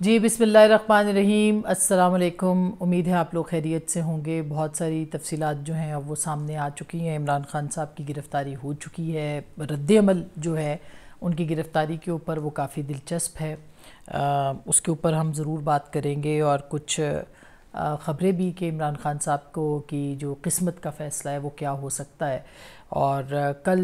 जी बिसमीम अस्सलाम उम्मीद है आप लोग खैरियत से होंगे। बहुत सारी तफसीलात जो हैं वो सामने आ चुकी हैं। इमरान खान साहब की गिरफ़्तारी हो चुकी है। रद्दमल जो है उनकी गिरफ़्तारी के ऊपर वो काफ़ी दिलचस्प है। आ, उसके ऊपर हम ज़रूर बात करेंगे और कुछ ख़बरें भी कि इमरान खान साहब को की जो किस्मत का फ़ैसला है वो क्या हो सकता है। और कल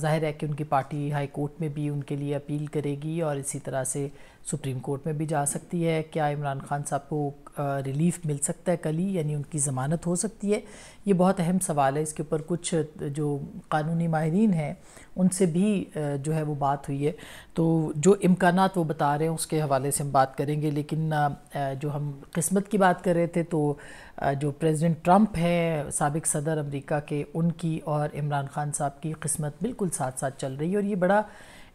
ज़ाहिर है कि उनकी पार्टी हाई कोर्ट में भी उनके लिए अपील करेगी और इसी तरह से सुप्रीम कोर्ट में भी जा सकती है। क्या इमरान खान साहब को रिलीफ मिल सकता है कल ही, यानी उनकी ज़मानत हो सकती है? ये बहुत अहम सवाल है। इसके ऊपर कुछ, जो कानूनी माहरीन हैं, उनसे भी जो है वो बात हुई है। तो जो इम्कान वो बता रहे हैं, उसके हवाले से हम बात करेंगे। लेकिन जो हम किस्मत की बात कर रहे थे तो जो प्रेसिडेंट ट्रंप है, सबक सदर अमेरिका के उनकी और इमरान खान साहब की किस्मत बिल्कुल साथ साथ चल रही है और ये बड़ा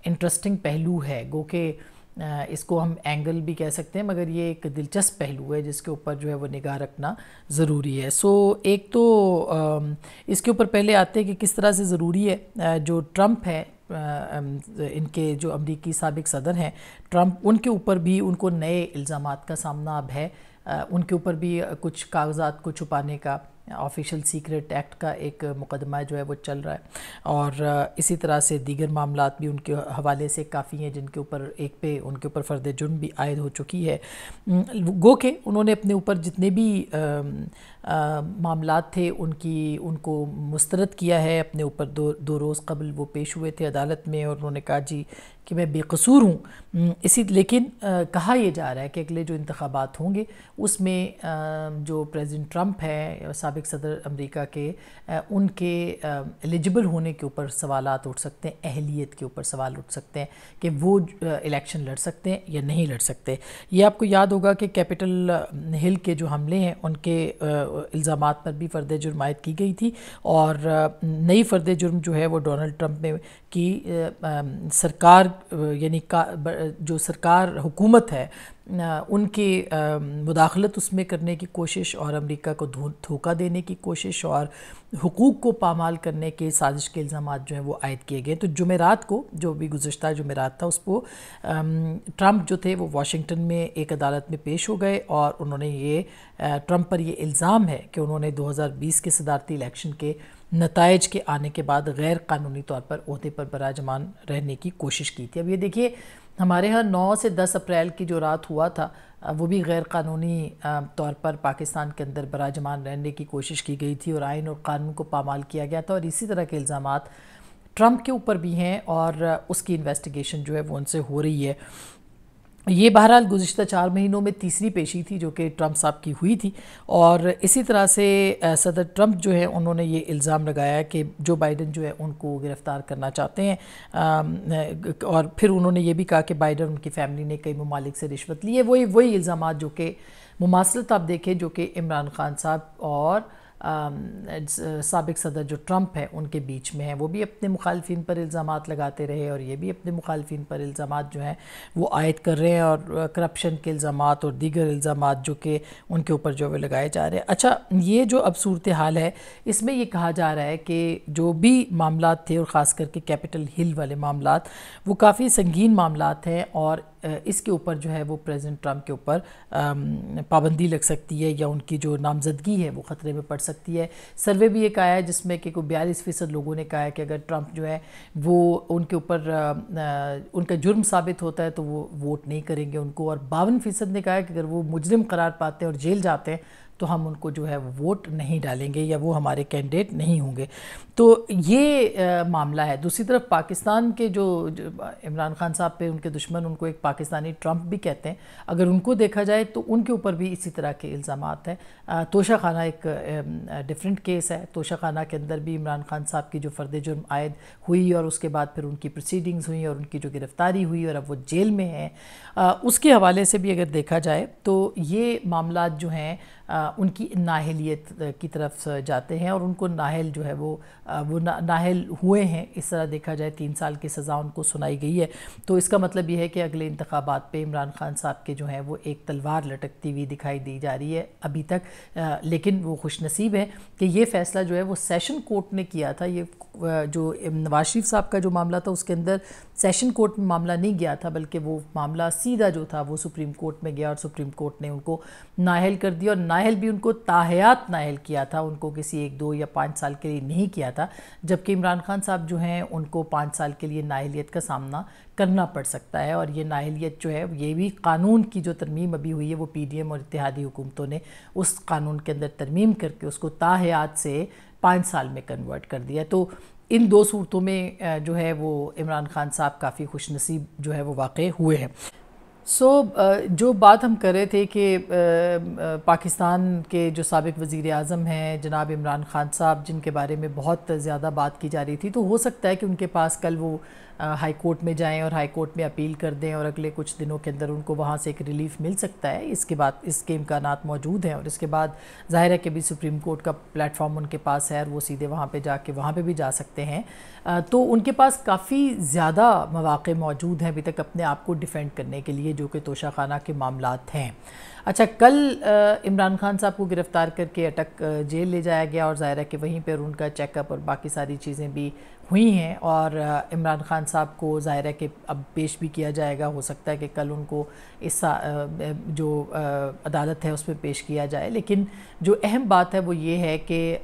इंटरेस्टिंग पहलू है। गो के इसको हम एंगल भी कह सकते हैं, मगर ये एक दिलचस्प पहलू है जिसके ऊपर जो है वो निगाह रखना ज़रूरी है। सो, एक तो इसके ऊपर पहले आते हैं कि किस तरह से ज़रूरी है जो ट्रंप है इनके जो अमरीकी सबक सदर हैं, ट्रंप उनके ऊपर भी उनको नए इल्ज़ाम का सामना अब है। उनके ऊपर भी कुछ कागजात को छुपाने का, ऑफिशियल सीक्रेट एक्ट का एक मुकदमा जो है वो चल रहा है। और इसी तरह से दीगर मामला भी उनके हवाले से काफ़ी हैं, जिनके ऊपर एक पे उनके ऊपर फ़र्द जुर्म भी आयद हो चुकी है। गो के उन्होंने अपने ऊपर जितने भी मामला थे उनकी उनको मुस्तरद किया है अपने ऊपर दो दो रोज़ कबल वो पेश हुए थे अदालत में और उन्होंने कहा जी कि मैं बेकसूर हूँ। इसी लेकिन आ, कहा यह जा रहा है कि अगले जो इंतबात होंगे उसमें आ, जो प्रेसिडेंट ट्रंप हैं सबक सदर अमेरिका के आ, उनके एलिजिबल होने के ऊपर सवाल उठ सकते हैं अहलियत के ऊपर सवाल उठ सकते हैं कि वो इलेक्शन लड़ सकते हैं या नहीं लड़ सकते। ये आपको याद होगा कि कैपिटल हिल के जो हमले हैं उनके इल्ज़ाम पर भी फ़र्द जुर्म आयद की गई थी और नई फ़र्द जुर्म जो है वो डोनल्ड ट्रंप ने की सरकार यानी जो सरकार, हुकूमत है उनकी मुदाखलत उसमें करने की कोशिश और अमेरिका को धोखा देने की कोशिश और हकूक़ को पामाल करने के साजिश के इल्ज़ाम जो हैं वो आयद किए गए। तो जुमेरात को, जो भी गुज्त जुमेरात था उसको ट्रंप जो थे वो वाशिंगटन में एक अदालत में पेश हो गए और उन्होंने ये ट्रंप पर ये इल्ज़ाम है कि उन्होंने 2020 के सदारती इलेक्शन के नतज के आने के बाद गैर कानूनी तौर पर अहदे पर बराजमान रहने की कोशिश की थी। अब ये देखिए हमारे यहाँ नौ से 10 अप्रैल की जो रात हुआ था वो भी गैर कानूनी तौर पर पाकिस्तान के अंदर बराजमान रहने की कोशिश की गई थी और आइन और कानून को पामाल किया गया था और इसी तरह के इल्ज़ाम ट्रंप के ऊपर भी हैं और उसकी इन्वेस्टिगेशन जो है वो उनसे हो रही है। ये बहरहाल गुज्त चार महीनों में तीसरी पेशी थी जो कि ट्रंप साहब की हुई थी और इसी तरह से सदर ट्रंप जो है, उन्होंने ये इल्ज़ाम लगाया कि जो बाइडन जो है, उनको गिरफ़्तार करना चाहते हैं। और फिर उन्होंने ये भी कहा कि बाइडन उनकी फ़ैमिली ने कई ममालिक से रिश्वत ली है। वही वही इल्ज़ाम जो कि मुमासलत आप देखें, जो कि इमरान खान साहब और सबक सदर जो ट्रंप है, उनके बीच में है। वो भी अपने मुखालफी पर इल्ज़ाम लगाते रहे और ये भी अपने मुखालफी पर इल्ज़ाम जो हैं, वो आयद कर रहे हैं और करप्शन के इल्ज़ाम और दीगर इल्ज़ाम जो कि उनके ऊपर जो है लगाए जा रहे हैं। अच्छा ये जो अब सूरत हाल है, इसमें ये कहा जा रहा है कि जो भी मामला थे और ख़ास करके कैपिटल हिल वाले मामला वो काफ़ी संगीन मामला हैं और इसके ऊपर जो है वो प्रेसिडेंट ट्रंप के ऊपर पाबंदी लग सकती है या उनकी जो नामजदगी है वो ख़तरे में पड़ सकती है। सर्वे भी एक आया है जिसमें कि कोई बयालीस फ़ीसद लोगों ने कहा है कि अगर ट्रंप जो है वो उनके ऊपर उनका जुर्म साबित होता है तो वो वोट नहीं करेंगे उनको। और बावन फ़ीसद ने कहा है कि अगर वो मुजरिम करार पाते हैं और जेल जाते हैं तो हम उनको जो है वोट नहीं डालेंगे या वो हमारे कैंडिडेट नहीं होंगे। तो ये आ, मामला है। दूसरी तरफ़ पाकिस्तान के जो, जो इमरान खान साहब पे उनके दुश्मन उनको एक पाकिस्तानी ट्रंप भी कहते हैं। अगर उनको देखा जाए तो उनके ऊपर भी इसी तरह के इल्ज़ाम हैं। तोशा खाना एक डिफरेंट केस है। तोशा खाना के अंदर भी इमरान खान साहब की जो फ़र्द जुर्म आयद हुई और उसके बाद फिर उनकी प्रोसीडिंग्स हुई और उनकी जो गिरफ़्तारी हुई और अब वो जेल में हैं। उसके हवाले से भी अगर देखा जाए तो ये मामला जो हैं उनकी नाहलीत की तरफ़ जाते हैं और उनको नाहल जो है वो वो ना, नाहल हुए हैं। इस तरह देखा जाए तीन साल की सज़ा उनको सुनाई गई है। तो इसका मतलब ये है कि अगले इंतबात पे इमरान खान साहब के जो हैं वो एक तलवार लटकती हुई दिखाई दी जा रही है अभी तक। लेकिन वो खुश नसीब है कि ये फ़ैसला जो है वो सेशन कोर्ट ने किया था। ये जो नवाज़ शरीफ साहब का जो मामला था उसके अंदर सेशन कोर्ट में मामला नहीं गया था बल्कि वो मामला सीधा जो था वो सुप्रीम कोर्ट में गया और सुप्रीम कोर्ट ने उनको नाहल कर दिया। और नाहल भी उनको ताहयात नाहल किया था। उनको किसी एक दो या पाँच साल के लिए नहीं किया था, जबकि इमरान खान साहब जो हैं, उनको पाँच साल के लिए नाहलीत का सामना करना पड़ सकता है और ये नाहलीत जो है, ये भी कानून की जो तरमीम अभी हुई है, वो पी डी एम और इतिहादी हुकूमतों ने उस कानून के अंदर तरमीम करके उसको ताहयात से पाँच साल में कन्वर्ट कर दिया तो इन दो सूरतों में जो है, वो इमरान खान साहब काफ़ी खुश नसीब जो है, वो वाक़ हुए हैं। सो so, जो बात हम कर रहे थे कि पाकिस्तान के जो सबक वज़ी अजम हैं जनाब इमरान खान साहब जिनके बारे में बहुत ज़्यादा बात की जा रही थी तो हो सकता है कि उनके पास कल वो हाई कोर्ट में जाएँ और हाई कोर्ट में अपील कर दें और अगले कुछ दिनों के अंदर उनको वहाँ से एक रिलीफ मिल सकता है। इसके बाद इसके इम्कान मौजूद हैं और इसके बाद ज़ाहिर है कि भी सुप्रीम कोर्ट का प्लेटफॉर्म उनके पास है और वो सीधे वहाँ पर जाके, वहाँ पर भी जा सकते हैं। तो उनके पास काफ़ी ज़्यादा मौाक़े मौजूद हैं अभी तक अपने आप को डिफेंड करने के लिए, जो कि तोशाखाना के मामला हैं। अच्छा कल इमरान खान साहब को गिरफ़्तार करके अटक जेल ले जाया गया और ज़ाहिर है कि वहीं पर उनका चेकअप और बाकी सारी चीज़ें भी हुई हैं और इमरान खान साहब को ज़ाहिर है कि अब पेश भी किया जाएगा। हो सकता है कि कल उनको इस जो अदालत है उस उसमें पेश किया जाए। लेकिन जो अहम बात है वो ये है कि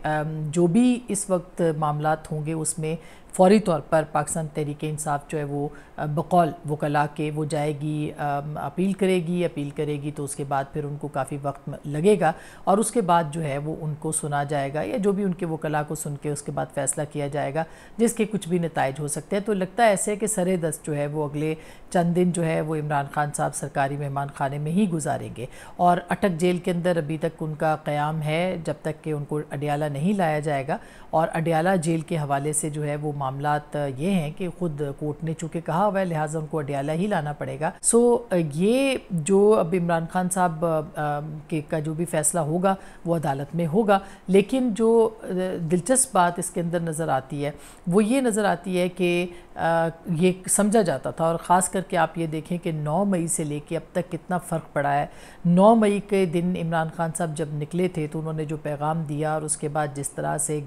जो भी इस वक्त मामला होंगे उसमें फौरी तौर पर पाकिस्तान तहरीक इंसाफ जो है वो बकौल वकला के वो जाएगी अपील करेगी अपील करेगी तो उसके बाद फिर उनको काफ़ी वक्त लगेगा और उसके बाद जो है वो उनको सुना जाएगा या जो भी उनके वकला को सुन के उसके बाद फ़ैसला किया जाएगा, जिसके कुछ भी नतज हो सकते हैं। तो लगता है ऐसे कि सर दस्त जो है वो अगले चंद दिन जो है वो इमरान खान साहब सरकारी मेहमान खाने में ही गुजारेंगे और अटक जेल के अंदर अभी तक उनका क़्याम है, जब तक कि उनको अडियाला नहीं लाया जाएगा और अडियाला जेल के हवाले से जो है वो मामला ये हैं कि ख़ुद कोर्ट ने चूँकि कहा हुआ है लिहाजा उनको अडियाला ही लाना पड़ेगा। सो ये जो अब इमरान खान साहब के का जो भी फ़ैसला होगा, वो अदालत में होगा। लेकिन जो दिलचस्प बात इसके अंदर नज़र आती है, वो ये नज़र आती है कि ये समझा जाता था और ख़ास करके आप ये देखें कि 9 मई से लेके अब तक कितना फ़र्क पड़ा है। 9 मई के दिन इमरान खान साहब जब निकले थे तो उन्होंने जो पैगाम दिया और उसके बाद जिस तरह से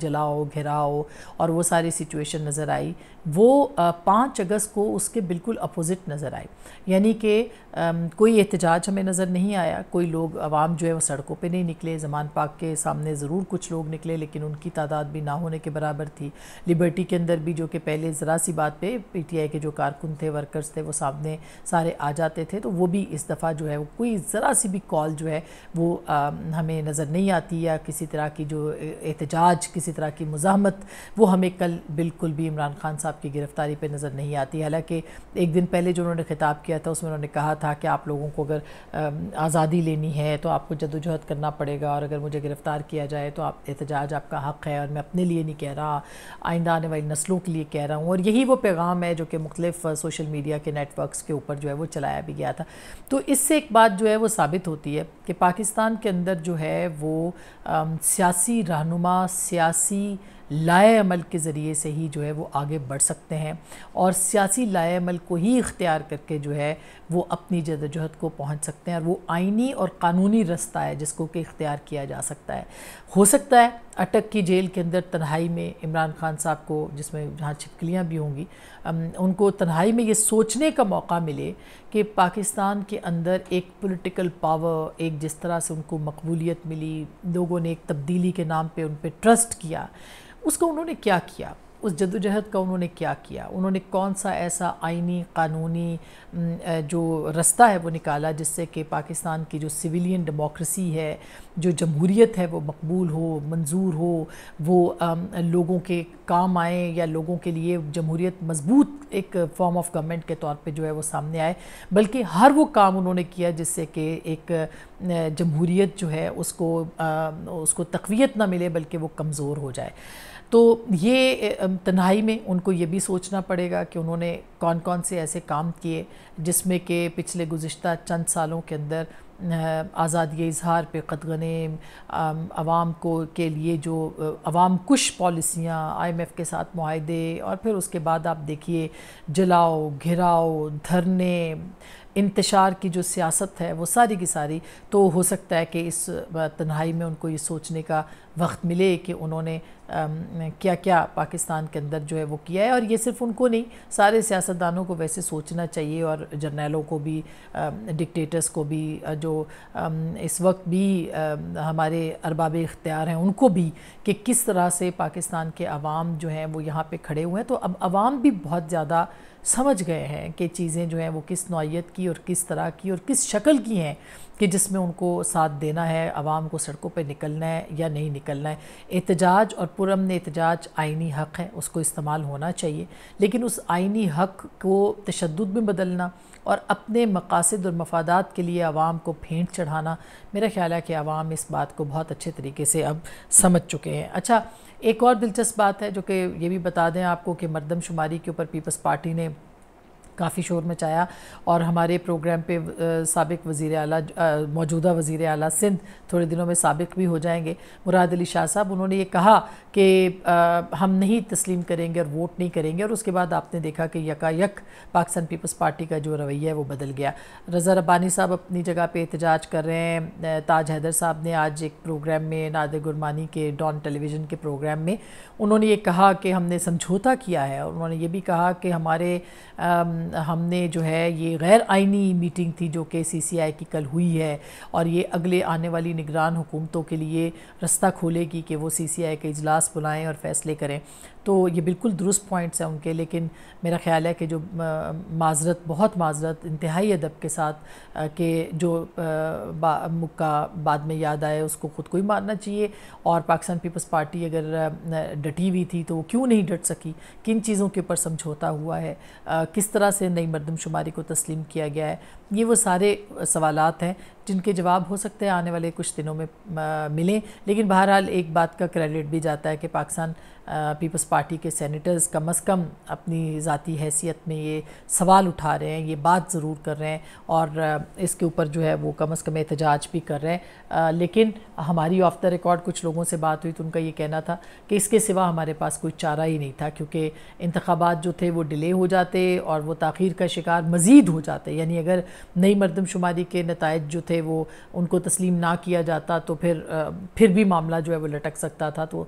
जलाओ, घिराओ और वो सारी सिचुएशन नज़र आई, वो पाँच अगस्त को उसके बिल्कुल अपोज़िट नज़र आई। यानी कि कोई एहतजाज हमें नज़र नहीं आया। कोई लोग आवाम जो है वो सड़कों पर नहीं निकले जमान पाक के सामने ज़रूर कुछ लोग निकले लेकिन उनकी तादाद भी ना होने के बराबर थी। लिबर्टी के अंदर भी जो कि पहले ज़रा सी बात पे पीटीआई के जो कारकुन थे वर्कर्स थे वो सामने सारे आ जाते थे तो वो भी इस दफ़ा जो है वो कोई ज़रा सी भी कॉल जो है वो आ, हमें नज़र नहीं आती या किसी तरह की जो एहतजाज किसी तरह की मुजामत वो हमें कल बिल्कुल भी इमरान खान साहब की गिरफ़्तारी पर नज़र नहीं आती। हालाँकि एक दिन पहले जो उन्होंने खिताब किया था उसमें उन्होंने कहा था कि आप लोगों को अगर आज़ादी लेनी है तो आपको जदोजहद करना पड़ेगा और अगर मुझे गिरफ़्तार किया जाए तो आप, एहतजाज आपका हक़ है और मैं अपने लिए नहीं कह रहा, आइंदा आने वाली नस्लों के लिए कह रहा हूँ। और यही वो पैगाम है जो कि मुख्तफ सोशल मीडिया के नेटवर्क्स के ऊपर जो है वो चलाया भी गया था। तो इससे एक बात जो है वो साबित होती है कि पाकिस्तान के अंदर जो है वो सियासी रहनुमा, सियासी लाए अमल के ज़रिए से ही जो है वो आगे बढ़ सकते हैं। और सियासी लाए अमल को ही इख्तियार करके जो है वो अपनी जदोजहद को पहुँच सकते हैं और वो आइनी और कानूनी रास्ता है जिसको कि इख्तियार किया जा सकता है। हो सकता है अटक की जेल के अंदर तन्हाई में इमरान खान साहब को, जिसमें जहाँ छिपकलियाँ भी होंगी उनको तन्हाई में ये सोचने का मौका मिले कि पाकिस्तान के अंदर एक पॉलिटिकल पावर एक जिस तरह से उनको मकबूलियत मिली, लोगों ने एक तब्दीली के नाम पे उन पर ट्रस्ट किया, उसको उन्होंने क्या किया? उस जदोजहद का उन्होंने क्या किया? उन्होंने कौन सा ऐसा आइनी कानूनी जो रास्ता है वो निकाला जिससे कि पाकिस्तान की जो सिविलियन डेमोक्रेसी है जो जमहूरीत है वो मकबूल हो मंजूर हो वो लोगों के काम आए या लोगों के लिए जमहूरीत मज़बूत एक फॉर्म ऑफ़ गवर्नमेंट के तौर पे जो है वो सामने आए। बल्कि हर वो काम उन्होंने किया जिससे कि एक जमहूरीत जो है उसको आ, उसको तकवीत ना मिले बल्कि वो कमज़ोर हो जाए। तो ये तन्हाई में उनको ये भी सोचना पड़ेगा कि उन्होंने कौन कौन से ऐसे काम किए जिसमें कि पिछले गुज्त चंद सालों के अंदर आज़ादी इजहार पे कदगने आवाम को के लिए जो आवाम कुश पॉलिसियाँ, आईएमएफ के साथ माहदे और फिर उसके बाद आप देखिए जलाओ, घिराओ, धरने, इंतशार की जो सियासत है वो सारी की सारी तो हो सकता है कि इस तन्हाई में उनको ये सोचने का वक्त मिले कि उन्होंने क्या क्या पाकिस्तान के अंदर जो है वो किया है और ये सिर्फ़ उनको नहीं, सारे सियासतदानों को वैसे सोचना चाहिए और जर्नैलों को भी डिक्टेटर्स को भी जो इस वक्त भी हमारे अरबाब इख्तियार हैं, उनको भी कि किस तरह से पाकिस्तान के अवाम जो हैं वो यहाँ पे खड़े हुए हैं। तो अब अवाम भी बहुत ज़्यादा समझ गए हैं कि चीज़ें जो हैं वो किस नौीयत की और किस तरह की और किस शक्ल की हैं कि जिसमें उनको साथ देना है आवाम को सड़कों पर निकलना है या नहीं निकलना है। एहतजाज और पुरमन एहतजाज आइनी हक़ है, उसको इस्तेमाल होना चाहिए। लेकिन उस आइनी हक़ को तशद में बदलना और अपने मकासद और मफादात के लिए आवाम को फेंट चढ़ाना, मेरा ख्याल है कि आवाम इस बात को बहुत अच्छे तरीके से अब समझ चुके हैं। अच्छा एक और दिलचस्प बात है, जो कि ये भी बता दें आपको कि मरदमशुमारी के ऊपर पीपल्स पार्टी ने काफ़ी शोर मचाया और हमारे प्रोग्राम पे सबक वज़ी अला मौजूदा वज़ी अला सिंध थोड़े दिनों में सबक भी हो जाएँगे। मुराद अली शाह साहब, उन्होंने ये कहा कि हम नहीं तस्लीम करेंगे और वोट नहीं करेंगे और उसके बाद आपने देखा कि यकायक पाकिस्तान पीपल्स पार्टी का जो रवैया है वो बदल गया। रज़ा रब्बानी साहब अपनी जगह पर एहतजाज कर रहे हैं। ताज हैदर साहब ने आज एक प्रोग्राम में, नादिर गुरमानी के डॉन टेलीविज़न के प्रोग्राम में, उन्होंने ये कहा कि हमने समझौता किया है और उन्होंने ये भी कहा कि हमारे हमने जो है ये गैर आइनी मीटिंग थी जो कि सी सी आई की कल हुई है और ये अगले आने वाली निगरान हुकूमतों के लिए रास्ता खोलेगी कि वो सी सी आई के अजलास बुलाएँ और फ़ैसले करें। तो ये बिल्कुल दुरुस्त पॉइंट्स हैं उनके लेकिन मेरा ख्याल है कि जो माजरत बहुत माजरत इंतहाई अदब के साथ के जो बा, मुक्का बाद में याद आए उसको ख़ुद को ही मारना चाहिए। और पाकिस्तान पीपल्स पार्टी अगर डटी हुई थी तो वो क्यों नहीं डट सकी? किन चीज़ों के ऊपर समझौता हुआ है? किस तरह से नई मरदमशुमारी को तस्लीम किया गया है? ये वो सारे सवालात हैं। जिनके जवाब हो सकते हैं आने वाले कुछ दिनों में मिलें। लेकिन बहरहाल एक बात का क्रेडिट भी जाता है कि पाकिस्तान पीपल्स पार्टी के सेनेटर्स कम अज़ कम अपनी ज़ाती हैसियत में ये सवाल उठा रहे हैं, ये बात ज़रूर कर रहे हैं और इसके ऊपर जो है वो कम अज़ कम एहतजाज भी कर रहे हैं। लेकिन हमारी ऑफ़ द रिकॉर्ड कुछ लोगों से बात हुई तो उनका ये कहना था कि इसके सिवा हमारे पास कोई चारा ही नहीं था क्योंकि इंतबात जो थे वो डिले हो जाते और वो तखीर का शिकार मज़ीद हो जाते। यानी अगर नई मरदमशुमारी के नतज जो थे वो उनको तस्लीम ना किया जाता तो फिर फिर भी मामला जो है वो लटक सकता था। तो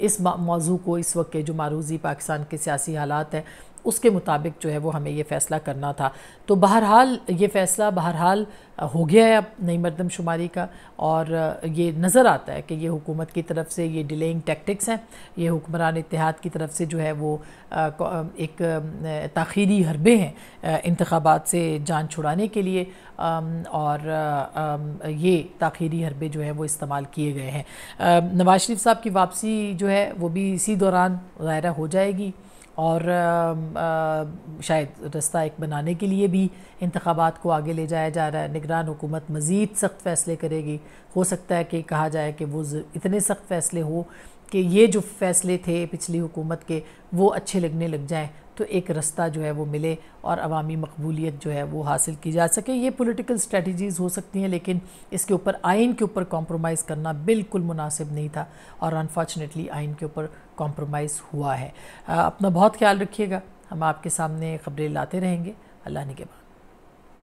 इस मौजू को इस वक्त के जो मारूजी पाकिस्तान के सियासी हालात हैं उसके मुताबिक जो है वो हमें ये फ़ैसला करना था। तो बहरहाल ये फ़ैसला बहरहाल हो गया है अब नई मरदमशुमारी का और ये नज़र आता है कि ये हुकूमत की तरफ़ से ये डिलेइंग टैक्टिक्स हैं। ये हुक्मरान इतिहाद की तरफ़ से जो है वो एक तखीरी हरबे हैं इंतबात से जान छुड़ाने के लिए और ये तखीरी हरबे जो है वो इस्तेमाल किए गए हैं। नवाज़ शरीफ साहब की वापसी जो है वो भी इसी दौरान, ज़ायरा हो जाएगी। और आ, आ, शायद रास्ता एक बनाने के लिए भी इंतबात को आगे ले जाया जा रहा है। निगरान हुकूमत मज़ीद सख्त फ़ैसले करेगी। हो सकता है कि कहा जाए कि वो इतने सख्त फ़ैसले हो कि ये जो फ़ैसले थे पिछली हुकूमत के वो अच्छे लगने लग जाएँ तो एक रास्ता जो है वो मिले और अवामी मकबूलियत जो है वो हासिल की जा सके। ये पॉलिटिकल स्ट्रेटजीज़ हो सकती हैं लेकिन इसके ऊपर आइन के ऊपर कॉम्प्रोमाइज़ करना बिल्कुल मुनासिब नहीं था और अनफॉर्चुनेटली आइन के ऊपर कॉम्प्रोमाइज़ हुआ है। अपना बहुत ख्याल रखिएगा। हम आपके सामने ख़बरें लाते रहेंगे। अल्लाह ने के बाद।